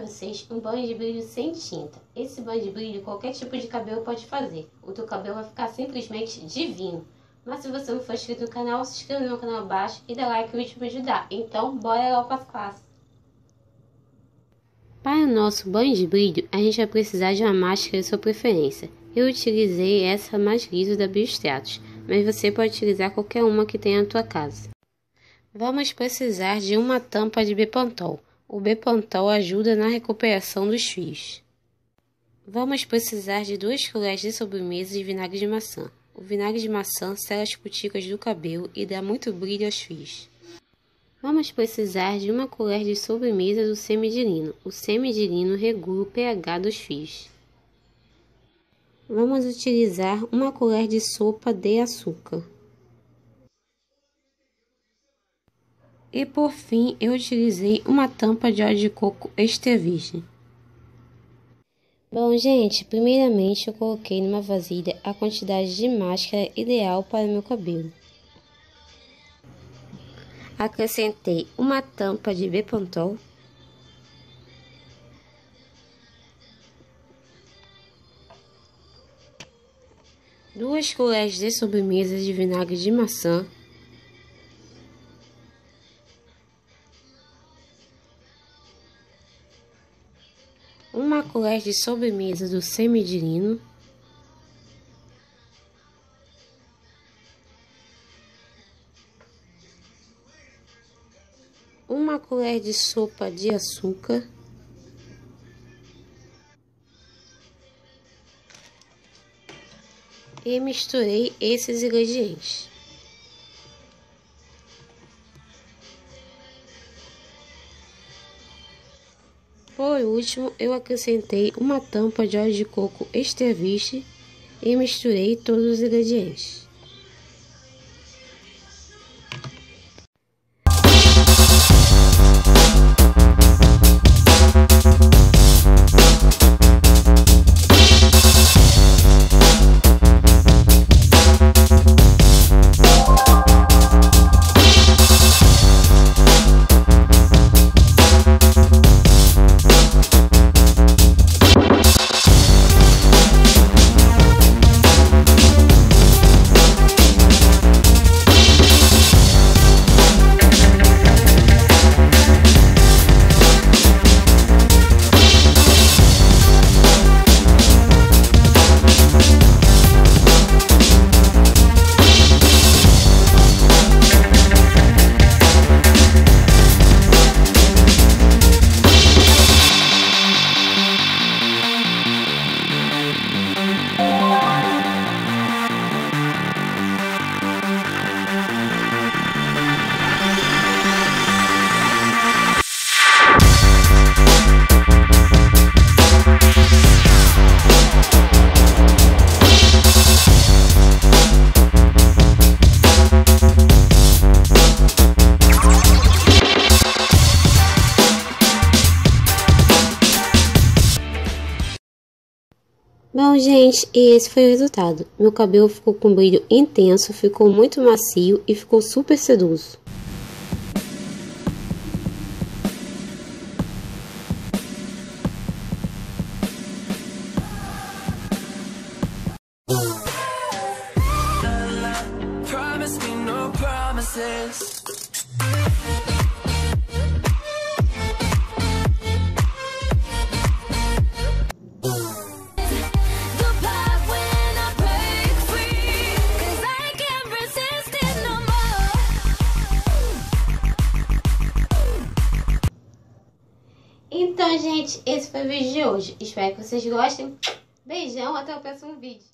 vocês um banho de brilho sem tinta. Esse banho de brilho qualquer tipo de cabelo pode fazer. O teu cabelo vai ficar simplesmente divino. Mas se você não for inscrito no canal, se inscreva no canal abaixo e dá like no vídeo para ajudar. Então, bora lá para as classes. Para o nosso banho de brilho, a gente vai precisar de uma máscara de sua preferência. Eu utilizei essa mais liso da Biostratos, mas você pode utilizar qualquer uma que tenha na tua casa. Vamos precisar de uma tampa de Bepantol. O Bepantol ajuda na recuperação dos fios. Vamos precisar de duas colheres de sobremesa de vinagre de maçã. O vinagre de maçã sela as cutículas do cabelo e dá muito brilho aos fios. Vamos precisar de uma colher de sobremesa do semidilino. O semidilino regula o pH dos fios. Vamos utilizar uma colher de sopa de açúcar. E por fim, eu utilizei uma tampa de óleo de coco extra virgem. Bom, gente, primeiramente eu coloquei numa vasilha a quantidade de máscara ideal para meu cabelo. Acrescentei uma tampa de Bepantol. Duas colheres de sobremesa de vinagre de maçã. Uma colher de sobremesa do semidilino. uma colher de sopa de açúcar, e misturei esses ingredientes. Por último, eu acrescentei uma tampa de óleo de coco virgem e misturei todos os ingredientes. Bom, gente, e esse foi o resultado. Meu cabelo ficou com brilho intenso, ficou muito macio e ficou super sedoso. Promises. Então, gente, esse foi o vídeo de hoje. Espero que vocês gostem. Beijão, até o próximo vídeo.